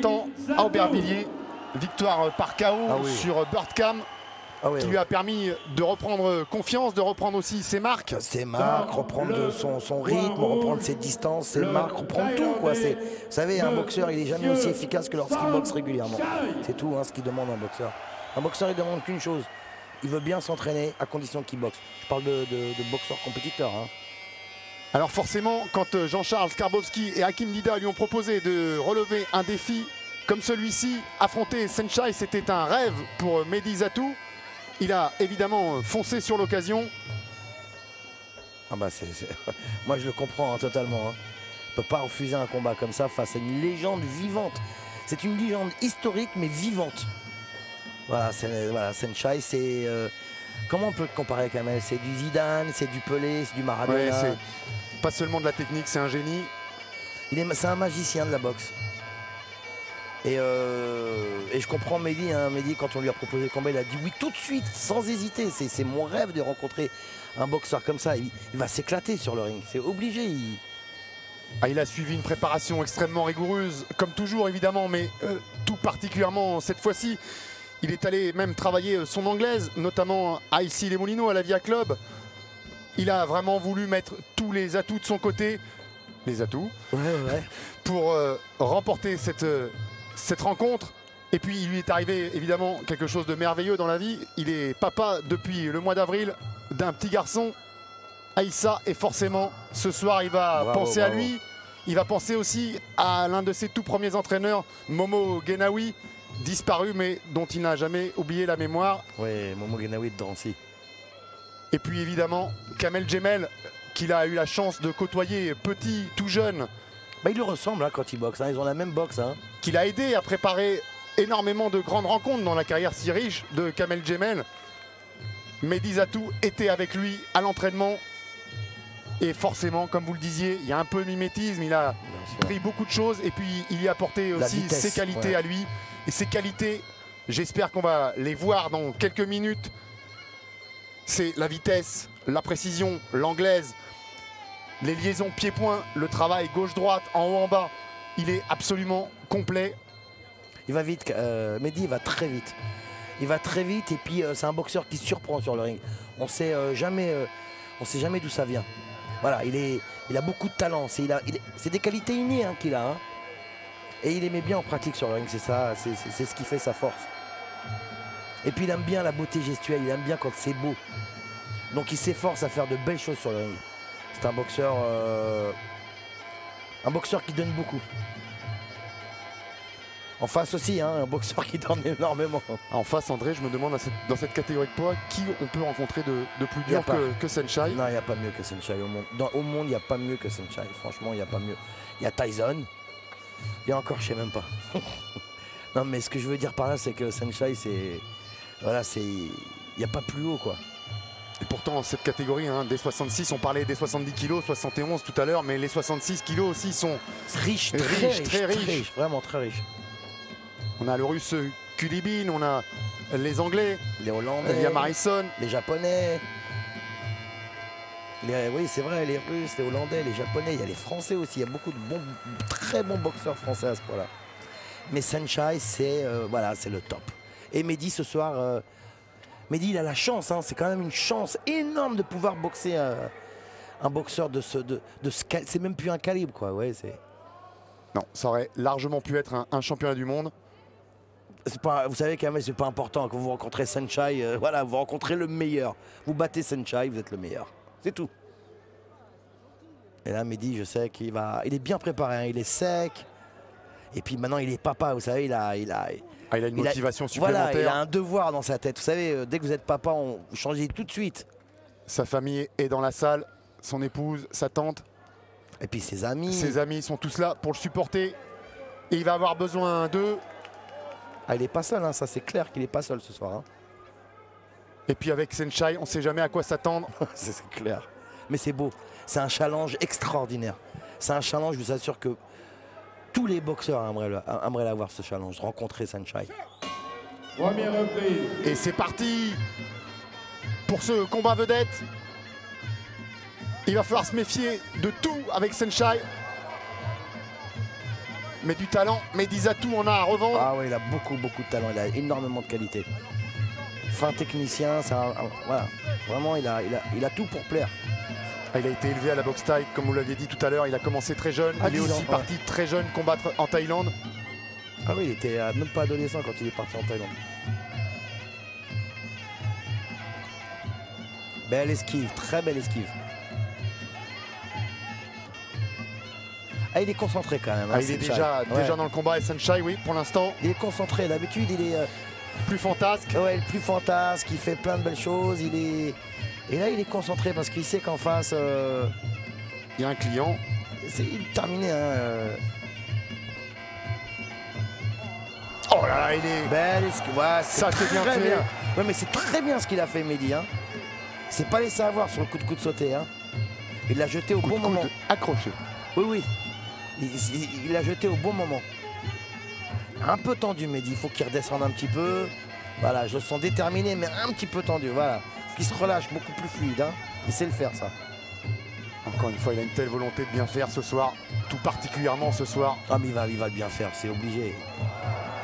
printemps à Aubervilliers. Victoire par KO Ah oui. sur Birdcam Ah qui lui a permis de reprendre confiance, de reprendre aussi ses marques. ses marques, reprendre son, son rythme, reprendre ses distances, ses marques, reprendre tout. Quoi. Vous savez, un boxeur, il est jamais aussi efficace que lorsqu'il boxe régulièrement. C'est tout hein, ce qu'il demande un boxeur. Un boxeur, il demande qu'une chose. Il veut bien s'entraîner à condition qu'il boxe. Je parle de, de, de boxeur compétiteur. hein. Alors forcément, quand euh, Jean-Charles Skarbowski et Hakim Nida lui ont proposé de relever un défi comme celui-ci, affronter Senchai, c'était un rêve pour euh, Mehdi Zatou. Il a évidemment euh, foncé sur l'occasion. Ah bah Moi je le comprends hein, totalement. Hein. On peut pas refuser un combat comme ça face à une légende vivante. C'est une légende historique mais vivante. Voilà, voilà Senchai, c'est. euh, Comment on peut le comparer quand même C'est du Zidane, c'est du Pelé, c'est du Maradona. Ouais, pas seulement de la technique, c'est un génie. Il est, c'est un magicien de la boxe. Et, euh, et je comprends Mehdi, hein. Mehdi, quand on lui a proposé le combat, il a dit oui tout de suite, sans hésiter. C'est, c'est mon rêve de rencontrer un boxeur comme ça. Il, il va s'éclater sur le ring. C'est obligé. il- Ah, il a suivi une préparation extrêmement rigoureuse, comme toujours évidemment, mais euh, tout particulièrement cette fois-ci. Il est allé même travailler euh, son anglaise, notamment à ici les Moulineaux, à la Via Club. Il a vraiment voulu mettre tous les atouts de son côté, les atouts, Ouais, ouais. pour euh, remporter cette, euh, cette rencontre. Et puis il lui est arrivé évidemment quelque chose de merveilleux dans la vie. Il est papa depuis le mois d'avril d'un petit garçon, Aïssa, et forcément ce soir il va Bravo, penser à lui. Il va penser aussi à l'un de ses tout premiers entraîneurs, Momo Genawi, disparu mais dont il n'a jamais oublié la mémoire. Ouais, Momo Genawi dedans aussi. Et puis évidemment Kamel Jemel, qu'il a eu la chance de côtoyer petit, tout jeune, Bah, il lui ressemble hein, quand il boxe. hein. Ils ont la même boxe. Hein. qui l'a aidé à préparer énormément de grandes rencontres dans la carrière si riche de Kamel Jemel. Mehdi Zatou était avec lui à l'entraînement. Et forcément, comme vous le disiez, il y a un peu de mimétisme. Il a pris beaucoup de choses et puis il y a apporté aussi vitesse, ses qualités ouais. à lui. Et ces qualités, j'espère qu'on va les voir dans quelques minutes. C'est la vitesse, la précision, l'anglaise, les liaisons pied-point, le travail gauche-droite, en haut, en bas. Il est absolument complet. Il va vite. Euh, Mehdi, va très vite. Il va très vite et puis euh, c'est un boxeur qui surprend sur le ring. On sait euh, jamais, on sait jamais d'où ça vient. Voilà, il est, il a beaucoup de talent. C'est, des qualités innées hein, qu'il a. hein. Et il aimait bien en pratique sur le ring. C'est ça, c'est ce qui fait sa force. Et puis il aime bien la beauté gestuelle. Il aime bien quand c'est beau. Donc il s'efforce à faire de belles choses sur le ring. C'est un boxeur, euh, un boxeur qui donne beaucoup. En face aussi, hein, un boxeur qui donne énormément. En face, André, je me demande cette- dans cette catégorie de poids qui on peut rencontrer de, de plus dur pas. que, que Senchai. Non, il n'y a pas mieux que Senchai au monde. Dans- au monde, il n'y a pas mieux que Senchai. Franchement, il n'y a pas mieux. Il y a Tyson. Il y a encore, je sais même pas. non, mais ce que je veux dire par là, c'est que Senchai, c'est. Voilà, c'est. Il n'y a pas plus haut, quoi. Et pourtant, cette catégorie, hein, des 66, on parlait des 70 kilos, 71 tout à l'heure, mais les 66 kilos aussi sont. Riche, très Riche, riche, très riche. Vraiment très riche. On a le russe Kulibin, on a les Anglais, Les Hollandais, Liam Harrison. les Japonais. Les- oui, c'est vrai, les Russes, les Hollandais, les Japonais, il y a les Français aussi. Il y a beaucoup de bons, très bons boxeurs français à ce point-là. Mais Senchai, c'est euh, voilà, c'est le top. Et Mehdi ce soir, euh, Mehdi, il a la chance. hein, c'est quand même une chance énorme de pouvoir boxer un, un boxeur de ce, de, de ce cal- c'est même plus un calibre, quoi. Ouais, c'est. Non, ça aurait largement pu être un, un championnat du monde. pas, vous savez quand même, c'est pas important. Quand vous rencontrez Senchai, euh, voilà, vous rencontrez le meilleur. Vous battez Senchai, vous êtes le meilleur. C'est tout. Et là, Mehdi, je sais qu'il va. Il est bien préparé, hein, il est sec. Et puis maintenant, il est papa, vous savez, il a. Il a Ah, il a une il a- motivation voilà, supplémentaire. il a un devoir dans sa tête. Vous savez, euh, dès que vous êtes papa, on vous changez tout de suite. Sa famille est dans la salle, son épouse, sa tante, Et puis ses amis. ses amis sont tous là pour le supporter. Et il va avoir besoin d'eux. Ah, il est pas seul, hein, ça c'est clair qu'il est pas seul ce soir. hein. Et puis avec Senchai, on ne sait jamais à quoi s'attendre. C'est clair. Mais c'est beau. C'est un challenge extraordinaire. C'est un challenge, je vous assure que tous les boxeurs aimeraient, l'avoir ce challenge, rencontrer Sunshine. Première reprise. Et c'est parti pour ce combat vedette. Il va falloir se méfier de tout avec Senchai. mais du talent. Mais Dizatou en a à revendre. Ah ouais, il a beaucoup, beaucoup de talent. Il a énormément de qualité. Fin technicien, ça, voilà. Vraiment, il a, il, a, il a tout pour plaire. Ah, Il a été élevé à la boxe thaï, comme vous l'aviez dit tout à l'heure. Il a commencé très jeune. À il est 10 ans, aussi ouais. parti très jeune combattre en Thaïlande. Ah oui, il était même pas adolescent quand il est parti en Thaïlande. Belle esquive, très belle esquive. Ah, il est concentré quand même. hein, Ah, il est Senchai. déjà, Ouais. déjà dans le combat. Et Sunshine, oui, pour l'instant, Il est concentré. D'habitude, il est euh, plus fantasque. ouais, le plus fantasque, il fait plein de belles choses. Il est... Et là, il est concentré parce qu'il sait qu'en face, euh, Il y a un client. c'est terminé. Hein, euh. Oh là là, il est. Belle. Ouais, Ça, c'est bien très fait. Ouais, mais c'est très bien ce qu'il a fait, Mehdi. Hein. C'est pas laissé avoir sur le coup de coup de sauté. Hein. Il l'a jeté au Coup bon de moment. coude accroché. Oui, oui. Il l'a jeté au bon moment. Un peu tendu, Mehdi. Il faut qu'il redescende un petit peu. Voilà, je le sens déterminé, mais un petit peu tendu. Voilà. Qu'il se relâche beaucoup plus fluide. Hein. Il sait le faire, ça. Encore une fois, il a une telle volonté de bien faire ce soir, tout particulièrement ce soir. Ah, mais il va, il va le bien faire. C'est obligé.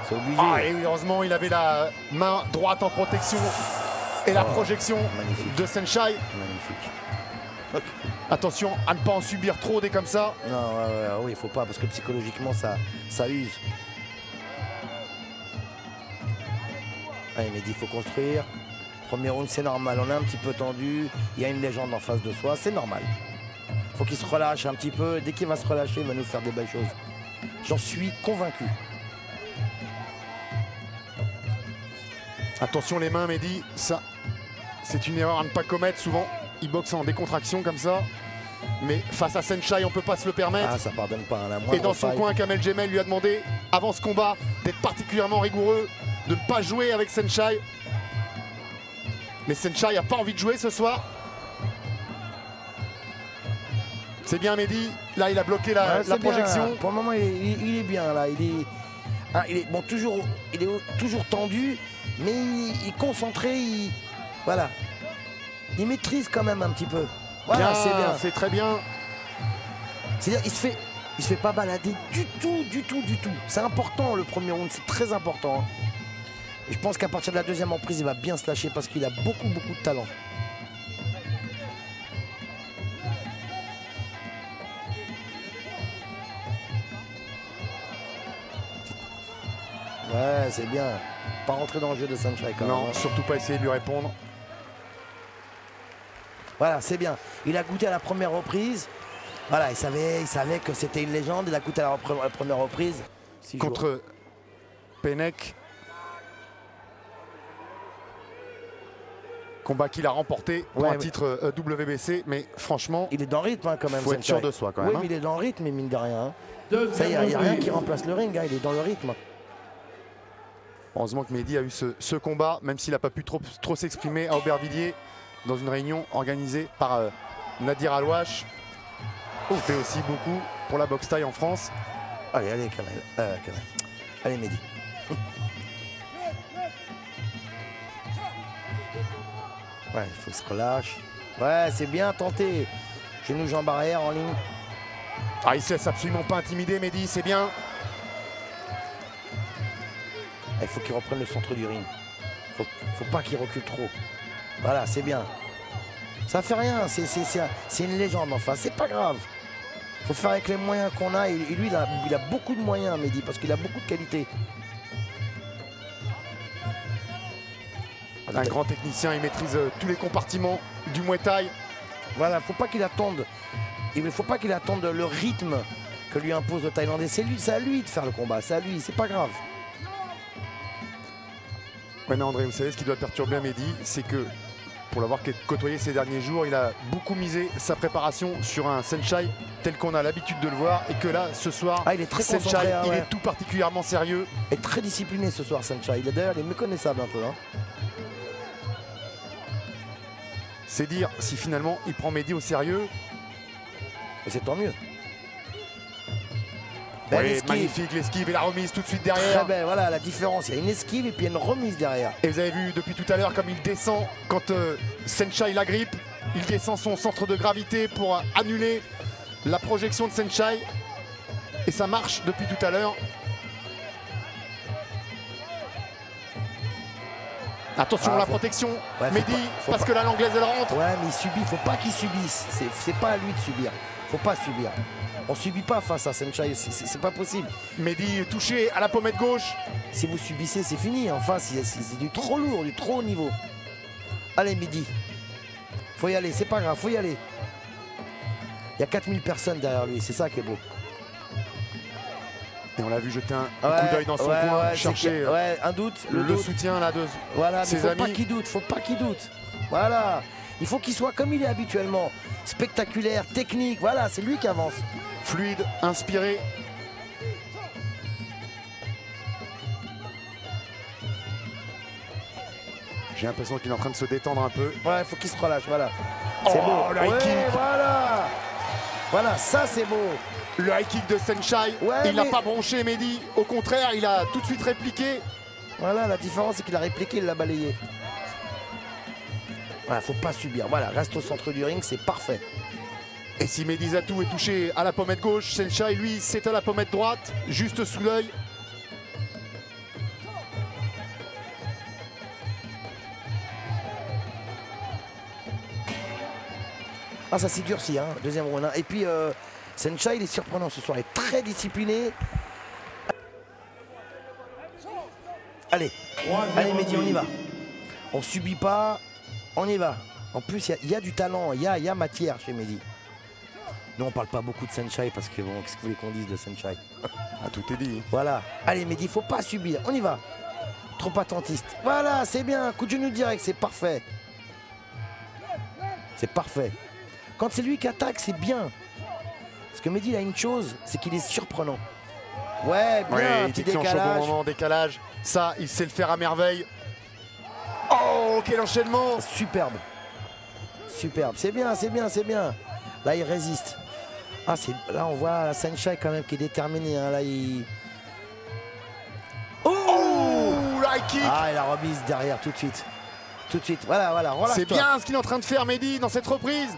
C'est obligé. Ah, et heureusement, il avait la main droite en protection et la Oh, projection magnifique. de Senshai. Magnifique. Attention à ne pas en subir trop des comme ça. Non, ouais, ouais, oui, il faut pas, parce que psychologiquement, ça, ça use. Allez, Mehdi, il faut construire. Premier round, c'est normal. On est un petit peu tendu. Il y a une légende en face de soi. C'est normal. faut qu'il se relâche un petit peu. Dès qu'il va se relâcher, il va nous faire des belles choses. J'en suis convaincu. Attention les mains, Mehdi, ça, c'est une erreur à ne pas commettre. Souvent, il boxe en décontraction comme ça. Mais face à Senshai, on peut pas se le permettre. Ah, ça pardonne pas. hein, la Et dans son faille. coin, Kamel Gemel lui a demandé, avant ce combat, d'être particulièrement rigoureux, de ne pas jouer avec Senshai. Mais Senshai n'a pas envie de jouer ce soir. C'est bien Mehdi. Là, il a bloqué la, Ouais, la c'est bien. projection. Pour le moment, il est, il- il est bien là. Il est, ah, il est bon, toujours, il est toujours tendu, mais il, est concentré. Il, voilà, il maîtrise quand même un petit peu. Voilà, c'est bien. C'est très bien. C'est-à-dire, il se fait, il se fait pas balader du tout, du tout, du tout. C'est important le premier round, c'est très important. Et je pense qu'à partir de la deuxième emprise, il va bien se lâcher parce qu'il a beaucoup, beaucoup de talent. Ouais, c'est bien. Pas rentrer dans le jeu de Sunshine quand Non, même. hein. surtout pas essayer de lui répondre. Voilà, c'est bien. Il a goûté à la première reprise. Voilà, il savait, il savait que c'était une légende. Il a goûté à la, première reprise. Six jours. Contre Pennec. Combat qu'il a remporté pour Ouais, un mais- titre euh, WBC, mais franchement, Il est dans le rythme hein, quand même. Faut être sûr de soi, quand Oui, même, hein. mais il est dans le rythme, mine de rien. hein. Deuxième Ça y est, il n'y a rien qui remplace le ring. hein, Il est dans le rythme. heureusement que Mehdi a eu ce, ce combat, même s'il n'a pas pu trop, trop s'exprimer à Aubervilliers, dans une réunion organisée par euh, Nadir Alouache. qui fait aussi beaucoup pour la boxe taille en France. Allez, allez, Kamel. Euh, Kamel. Allez, Mehdi. Ouais, il faut se relâche. Ouais, c'est bien tenté. Genou, jambe arrière en ligne. Ah, il se laisse absolument pas intimider, Mehdi, c'est bien. Ah, Il faut qu'il reprenne le centre du ring. Faut, faut pas qu'il recule trop. Voilà, c'est bien. Ça fait rien, c'est- c'est c'est un- c'est une légende enfin, c'est pas grave. Faut faire avec les moyens qu'on a et, et lui il a, il a beaucoup de moyens Mehdi parce qu'il a beaucoup de qualité. Un grand technicien, il maîtrise euh, tous les compartiments du Muay Thai. Voilà, faut pas qu'il attende. Il ne faut pas qu'il attende le rythme que lui impose le Thaïlandais. C'est lui, c'est à lui de faire le combat, c'est à lui, c'est pas grave. Mais André, vous savez ce qui doit perturber Mehdi, c'est que pour l'avoir côtoyé ces derniers jours, il a beaucoup misé sa préparation sur un Senshai tel qu'on a l'habitude de le voir et que là, ce soir, Ah, il est très concentré, hein, il est tout particulièrement sérieux. Et très discipliné ce soir, Sancha. Il est d'ailleurs, il est méconnaissable un peu. Hein. C'est dire si finalement il prend Mehdi au sérieux. Et c'est tant mieux. Oui, esquive. magnifique l'esquive et la remise tout de suite Très derrière. belle, voilà la différence. Il y a une esquive et puis une remise derrière. Et vous avez vu depuis tout à l'heure comme il descend quand euh, Senshai la grippe. Il descend son centre de gravité pour euh, annuler la projection de Senshai. Et ça marche depuis tout à l'heure. Attention Ah, la faut- protection, faut Mehdi, pas- parce pas- que là l'anglaise elle rentre. Ouais, mais il subit, faut pas qu'il subisse. C'est- pas à lui de subir. Faut pas subir. On subit pas face à Senchai, c'est- pas possible. Mehdi touché à la pommette gauche. Si vous subissez, c'est fini. En face, c'est du trop lourd, du trop haut niveau. Allez, midi. Faut y aller, c'est pas grave, faut y aller. Il y a 4000 personnes derrière lui, c'est ça qui est beau. Et on l'a vu jeter un, Ouais, coup d'œil dans son ouais, coin, ouais, c'est chercher que- euh, un doute, le, le, doute. soutien là de. Voilà, mais ses faut pas qu'il doute, faut pas qu'il doute. Voilà. Il faut qu'il soit comme il est habituellement. Spectaculaire, technique, voilà, c'est lui qui avance. fluide, inspiré. J'ai l'impression qu'il est en train de se détendre un peu. Ouais, faut qu'il se relâche, voilà. C'est Oh, beau. Ouais, kick. voilà. Voilà, ça c'est beau. Le high kick de Senchai, Ouais, il n'a mais- pas bronché Mehdi. Au contraire, il a tout de suite répliqué. Voilà, la différence c'est qu'il a répliqué, il l'a balayé. Voilà, faut pas subir. Voilà, reste au centre du ring, c'est parfait. Et si Mehdi Zatou est touché à la pommette gauche, Senchai, lui, c'est à la pommette droite, juste sous l'œil. Ah, ça s'est durci, hein, deuxième round. hein. Et puis, euh, Senchai, il est surprenant ce soir, il est très discipliné. Allez, allez Mehdi, on y va. On subit pas, on y va. En plus, il y a- il y, a du talent, il y a, il y a matière chez Mehdi. Nous, on parle pas beaucoup de Senchai parce que, bon, qu'est-ce que vous voulez qu'on dise de Senchai Ah, tout est dit. Voilà. Allez, Mehdi, faut pas subir. On y va. Trop attentiste. Voilà, c'est bien. Coup de genou direct, c'est parfait. C'est parfait. Quand c'est lui qui attaque, c'est bien. Parce que Mehdi, il a une chose, c'est qu'il est surprenant. Ouais, bien, Oui, un il petit déclenche au bon décalage. moment, décalage. Ça, il sait le faire à merveille. Oh, quel enchaînement Superbe. Superbe. C'est bien, c'est bien, c'est bien. Là, il résiste. Ah, c'est là, on voit Senchai quand même qui est déterminé. hein. Là, il. Oh high kick Ah, et la remise derrière tout de suite. Tout de suite. Voilà, voilà. C'est bien ce qu'il est en train de faire, Mehdi, dans cette reprise.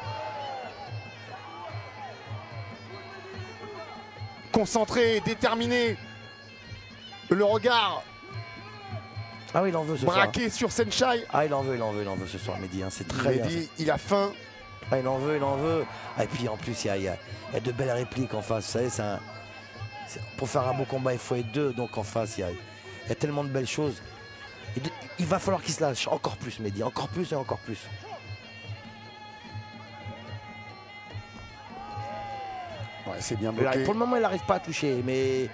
Concentré, déterminé. Le regard Ah oui, il en veut ce soir. braqué sur Senchai. Ah, il en veut, il en veut, il en veut ce soir, Mehdi. hein. C'est très bien. Mehdi, il a faim. Ah, il en veut, il en veut. Ah, et puis en plus, il y a, il y a- il y a de belles répliques en face. Vous savez, c'est un- pour faire un beau combat, il faut être deux. Donc en face, il y a, il y a tellement de belles choses. Et de- il va falloir qu'il se lâche encore plus, Mehdi. Encore plus et encore plus. Ouais, c'est bien Là, bloqué. pour le moment, il n'arrive pas à toucher, mais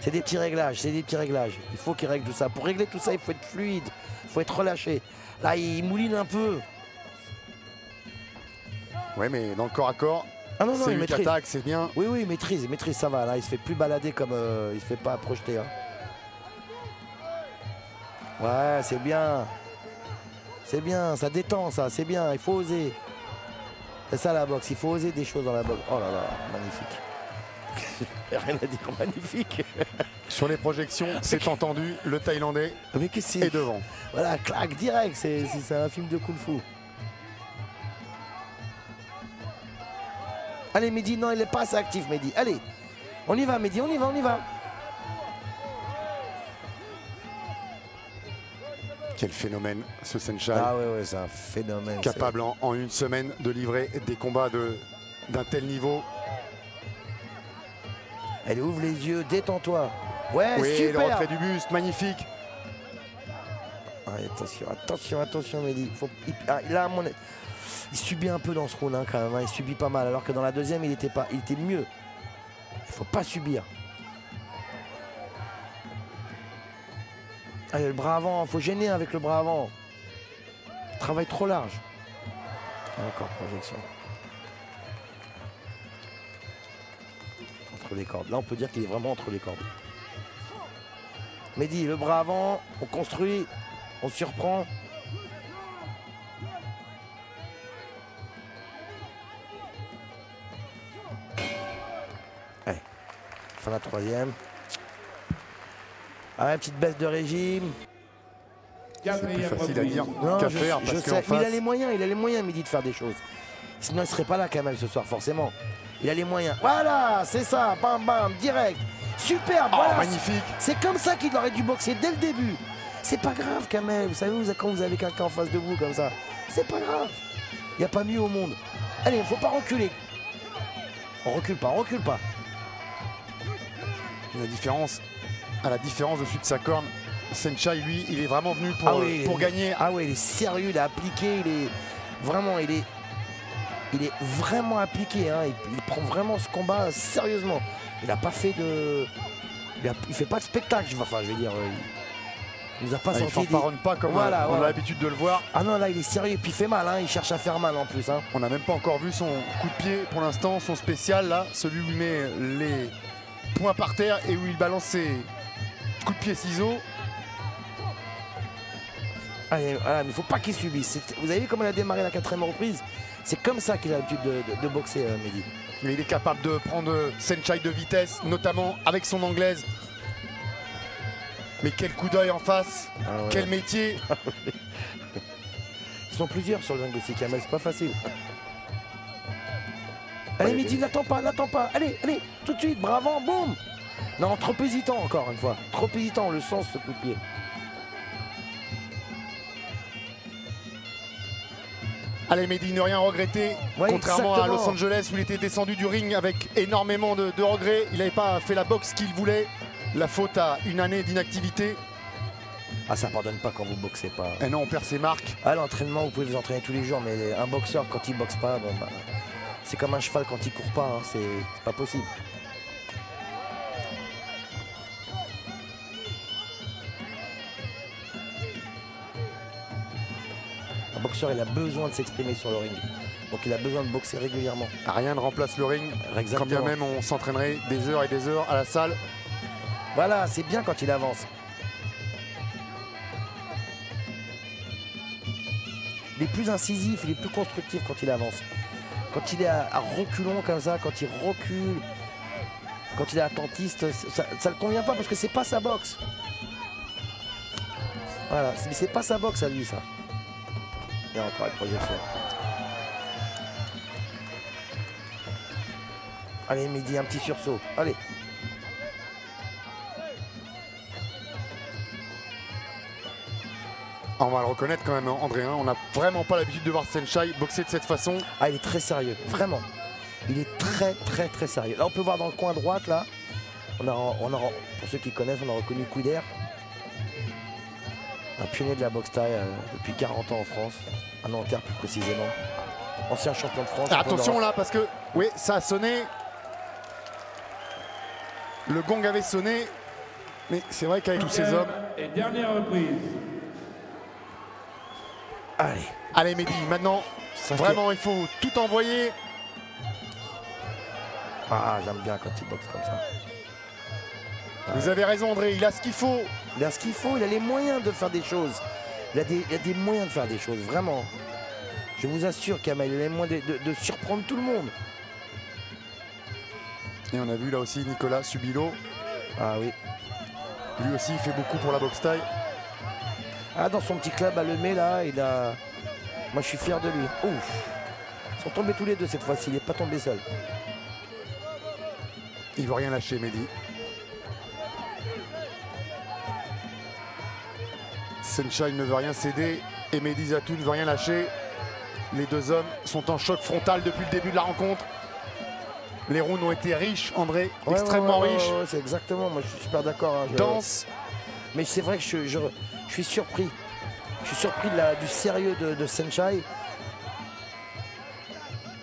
c'est des petits réglages, c'est des petits réglages. Il faut qu'il règle tout ça. Pour régler tout ça, il faut être fluide, il faut être relâché. Là, il mouline un peu. Ouais, mais dans le corps à corps, Ah non, non, c'est lui qui attaque, c'est bien. Oui, oui, il maîtrise, il maîtrise, ça va. Là, il se fait plus balader comme euh, il se fait pas projeter. hein. Ouais, c'est bien. C'est bien, ça détend, ça, c'est bien. Il faut oser. C'est ça la boxe, il faut oser des choses dans la boxe. Oh là là, magnifique. Rien à dire, magnifique. Sur les projections, c'est entendu, le Thaïlandais Mais est devant. Voilà, clac, direct, c'est un film de kung fu. Allez, Mehdi, non, il n'est pas assez actif, Mehdi. Allez, on y va, Mehdi, on y va, on y va. Quel phénomène ce Senchai. Ah ouais, ouais, c'est un phénomène. capable en, en une semaine de livrer des combats de- d'un tel niveau. Allez, ouvre les yeux, détends-toi. Ouais, oui, le super. retrait du buste, magnifique. Attention, attention, attention, Mehdi. Faut, ah, là, mon il subit un peu dans ce round hein, quand même. hein. Il subit pas mal, alors que dans la deuxième, il était pas, il était mieux. Il faut pas subir. Allez, le bras avant, faut gêner avec le bras avant. Travail trop large. Encore projection. Entre les cordes. Là, on peut dire qu'il est vraiment entre les cordes. Mehdi, le bras avant, on construit, on surprend. Allez, fin la troisième. Ah, petite baisse de régime. Quatrième Plus facile à dire Non, qu'à je, faire je parce sais, qu'en mais il a les moyens, il a les moyens, Mehdi, de faire des choses. Sinon, il serait pas là, Kamel, ce soir, forcément. Il a les moyens. Voilà, c'est ça, bam bam, direct. Superbe, Oh, voilà. magnifique. C'est comme ça qu'il aurait dû boxer dès le début. C'est pas grave, Kamel. Vous savez, vous, quand vous avez quelqu'un en face de vous comme ça, c'est pas grave. Il n'y a pas mieux au monde. Allez, il faut pas reculer. On recule pas, on recule pas. La différence, à la différence de celui de sa corne, Senchai, lui, il est vraiment venu pour, Ah oui, pour il- gagner. Ah ouais, il est sérieux, il est appliqué, il est vraiment, il est, il est vraiment appliqué. hein. Il, il prend vraiment ce combat sérieusement. Il n'a pas fait de, il, a- il fait pas de spectacle. Enfin, je veux dire, euh, il, nous a pas Ah, il sorti. des- pas comme Voilà, euh, on voilà. a l'habitude de le voir. Ah non, là, il est sérieux et puis il fait mal. hein. Il cherche à faire mal en plus. hein. On n'a même pas encore vu son coup de pied pour l'instant, son spécial là, celui où il met les points par terre et où il balance ses coups de pied ciseaux. Allez, voilà, mais il faut pas qu'il subisse. Vous avez vu comment il a démarré la quatrième reprise? C'est comme ça qu'il a l'habitude de, de- de boxer, euh, Mehdi. Mais il est capable de prendre Senchai de vitesse, notamment avec son anglaise. Mais quel coup d'œil en face, Ah ouais. quel métier. Ils sont plusieurs sur le ring aussi, Kamel, c'est pas facile. Allez, Mehdi, n'attends pas, n'attends pas. Allez, allez, tout de suite, bravo, boum Non, trop hésitant encore une fois. Trop hésitant, le sens ce coup de pied. Allez Mehdi, ne rien regretter. Ouais, Contrairement à. Los Angeles où il était descendu du ring avec énormément de, de regrets. Il n'avait pas fait la boxe qu'il voulait. La faute à une année d'inactivité. Ah, ça pardonne pas quand vous boxez pas. Et non, on perd ses marques. Ah, l'entraînement, vous pouvez vous entraîner tous les jours, mais un boxeur, quand il boxe pas, bon, bah, c'est comme un cheval quand il court pas, hein, c'est c'est pas possible. Boxeur, il a besoin de s'exprimer sur le ring. Donc il a besoin de boxer régulièrement. Rien ne remplace le ring. Quand Exactement. bien même on s'entraînerait des heures et des heures à la salle. Voilà, c'est bien quand il avance. Il est plus incisif, il est plus constructif quand il avance. Quand il est à, à reculons comme ça, quand il recule, quand il est attentiste, ça ne le convient pas parce que c'est pas sa boxe. Voilà, c'est pas sa boxe à lui ça. Et encore une projection. Allez Mehdi, un petit sursaut. Allez. On va le reconnaître quand même, hein, André. hein. On n'a vraiment pas l'habitude de voir Senchai boxer de cette façon. Ah, il est très sérieux, vraiment. Il est très, très, très sérieux. Là, on peut voir dans le coin droite, là, on a, on a, pour ceux qui connaissent, on a reconnu Couder. Un pionnier de la boxe thaï euh, depuis 40 ans en France, à Nanterre plus précisément. Ancien champion de France. Ah, attention là, parce que oui, ça a sonné. Le gong avait sonné. Mais c'est vrai qu'avec tous ces hommes. Et dernière reprise. Allez, Allez Mehdi, maintenant, vraiment, il faut tout envoyer. ah, j'aime bien quand il boxe comme ça. Vous avez raison, André, il a ce qu'il faut. Il a ce qu'il faut, il a les moyens de faire des choses. Il a des, il a des moyens de faire des choses, vraiment. Je vous assure, Kamel, il a les moyens de, de- de surprendre tout le monde. Et on a vu là aussi Nicolas Subilo. Ah oui. Lui aussi, il fait beaucoup pour la boxe taille. Ah, dans son petit club à Lemay, là, il a. Moi, je suis fier de lui. Ouf. Ils sont tombés tous les deux cette fois-ci. Il n'est pas tombé seul. Il veut rien lâcher, Mehdi. Senchai ne veut rien céder et Mehdi Zatou ne veut rien lâcher. Les deux hommes sont en choc frontal depuis le début de la rencontre. Les rounds ont été riches, André, Ouais, extrêmement ouais, ouais, riches, c'est exactement. Moi, je suis super d'accord. hein. Mais c'est vrai que je, je- je suis surpris. Je suis surpris de la- du sérieux de, de Senchai.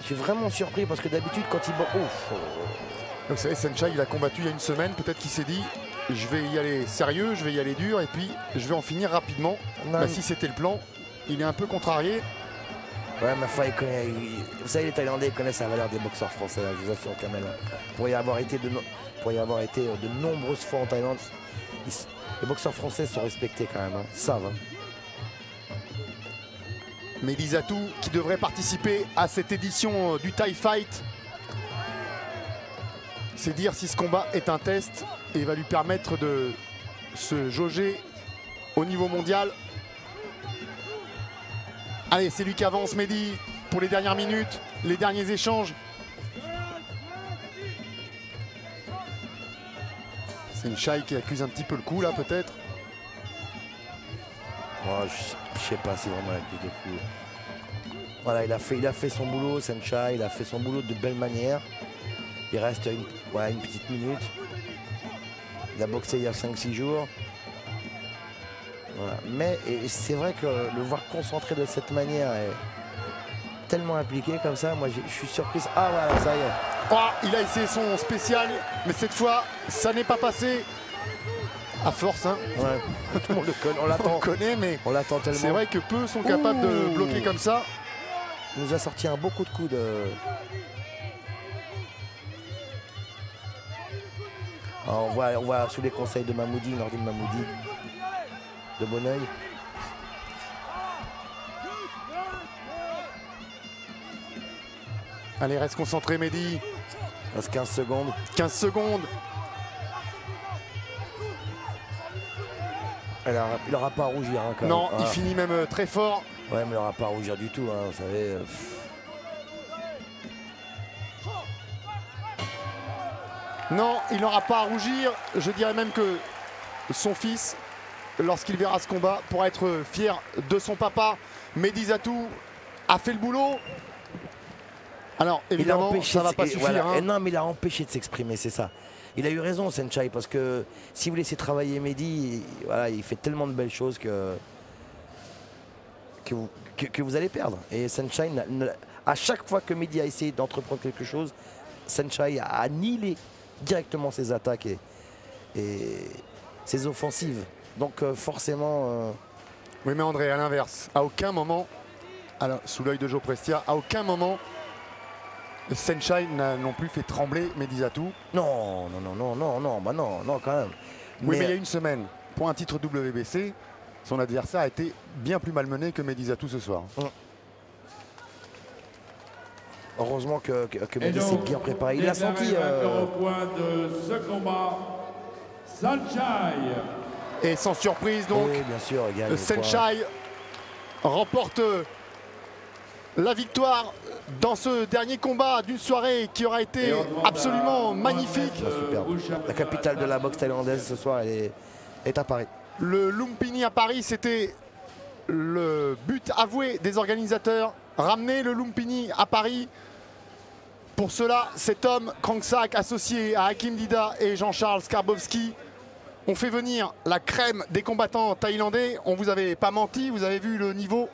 Je suis vraiment surpris parce que d'habitude, quand il. Ouf. Vous savez, Senchai, il a combattu il y a une semaine. Peut-être qu'il s'est dit je vais y aller sérieux, je vais y aller dur et puis je vais en finir rapidement. Bah, si c'était le plan, il est un peu contrarié. Ouais, ma foi, il connaît- il- vous savez, les Thaïlandais connaissent la valeur des boxeurs français, là, je vous assure, Kamel. Pour y avoir été de, no- pour y avoir été euh, de nombreuses fois en Thaïlande, ils les boxeurs français sont respectés quand même, hein. Ils savent. hein. Mehdi Zatou qui devrait participer à cette édition euh, du Thai Fight. C'est dire si ce combat est un test et va lui permettre de se jauger au niveau mondial. Allez, c'est lui qui avance, Mehdi, pour les dernières minutes. les derniers échanges. C'est une Shai qui accuse un petit peu le coup là peut-être. Oh, je, sais pas si vraiment il a plus de coups. Voilà, il a fait, il a fait son boulot, Sencha, il a fait son boulot de belle manière. Il reste une, voilà, une petite minute. Il a boxé il y a 5-6 jours. Voilà. Mais c'est vrai que le voir concentré de cette manière et tellement impliqué comme ça, moi je suis surprise. Ah voilà, ça y est. Oh, il a essayé son spécial, mais cette fois, ça n'est pas passé. À force, hein. Ouais. Tout le connaît, on on l'attend. connaît, mais On l'attend tellement. c'est vrai que peu sont capables de bloquer comme ça. Il nous a sorti un beaucoup de coups de. Ah, on, voit, on voit sous les conseils de Mamoudi, Nordine Mamoudi, de Bonneuil. Allez, reste concentré, Mehdi. Reste 15 secondes. 15 secondes. Il aura, il aura pas à rougir. hein, quand Non, même. il Ah. finit même euh, très fort. Ouais, mais il aura pas à rougir du tout, hein, vous savez. euh, pff. Non, il n'aura pas à rougir. Je dirais même que son fils, lorsqu'il verra ce combat, pourra être fier de son papa. Mehdi Zatou a fait le boulot. Alors, Il évidemment, empêché ça va pas suffire. voilà. hein. Non, mais il a empêché de s'exprimer, c'est ça. Il a eu raison, Senchai, parce que si vous laissez travailler Mehdi, il- voilà, il fait tellement de belles choses que, que, vous, que- que vous allez perdre. Et Senchai, à chaque fois que Mehdi a essayé d'entreprendre quelque chose, Senchai a annihilé directement ses attaques et, et ses offensives. Donc euh, forcément, euh, Oui, mais André, à l'inverse, à aucun moment, alors, sous l'œil de Joe Prestia, à aucun moment, Senshai n'a non plus fait trembler Mehdi Zatou. non, non, non, non, non, non, bah non, non, quand même. Oui, mais il y a une semaine, pour un titre WBC, son adversaire a été bien plus malmené que Mehdi Zatou ce soir. Heureusement que, que, que s'est bien préparé. Il a déclaré senti. euh, vainqueur au point de ce combat, Sanchai. Et sans surprise, donc, oui, bien sûr, il gagne. Au point. Senchai remporte euh, la victoire dans ce dernier combat d'une soirée qui aura été absolument magnifique. Bouchard. La capitale de la boxe thaïlandaise ce soir, elle est, est à Paris. Le Lumpini à Paris, c'était le but avoué des organisateurs. Ramener le Lumpini à Paris. Pour cela, cet homme, Kranksak, associé à Hakim Dida et Jean-Charles Skarbowski, ont fait venir la crème des combattants thaïlandais. On vous avait pas menti, vous avez vu le niveau